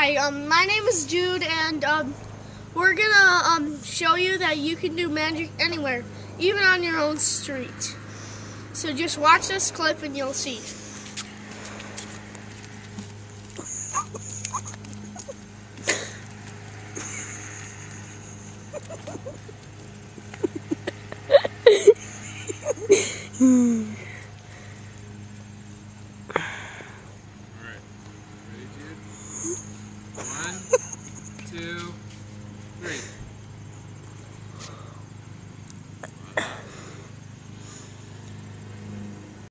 Hi, um, my name is Jude, and um, we're gonna um, show you that you can do magic anywhere, even on your own street. So just watch this clip and you'll see. Alright. Ready, Jude? One, two, three.